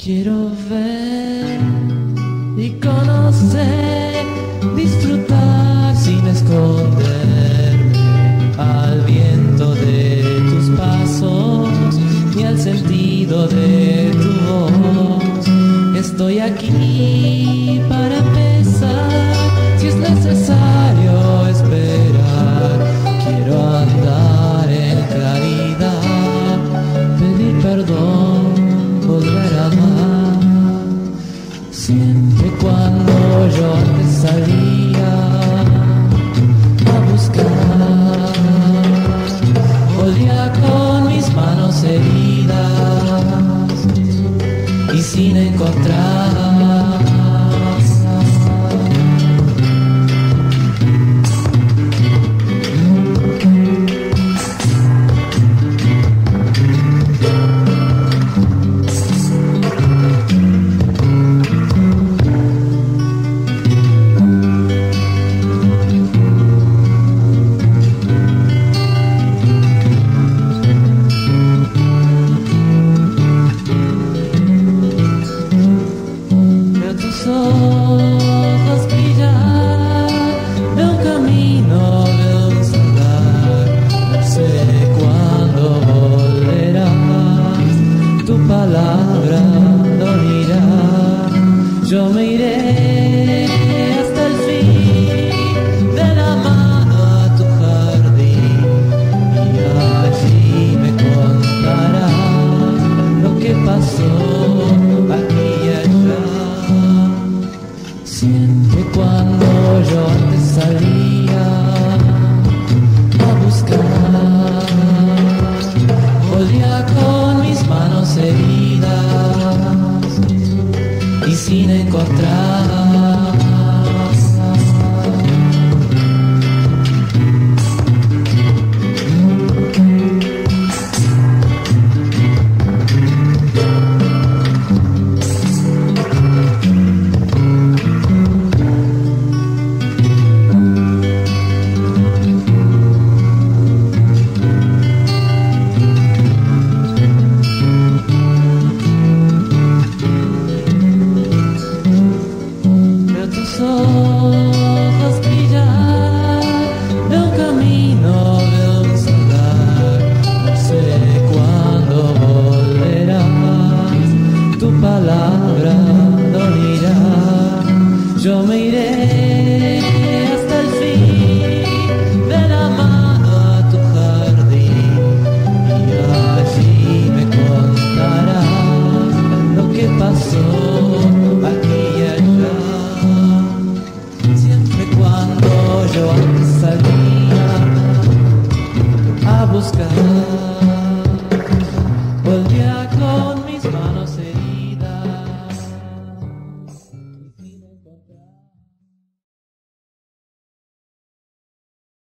Quiero ver y conocer, disfrutar sin esconderme al viento de tus pasos y al sentido de tu voz. Estoy aquí para empezar, si es necesario esperar. Siempre cuando yo te salía a buscar, volvía con mis manos heridas y sin encontrar. Encontrar. Tu palabra dormirá, yo me iré hasta el fin de la mano a tu jardín y allí me contarás lo que pasó aquí y allá. Siempre cuando yo salía a buscar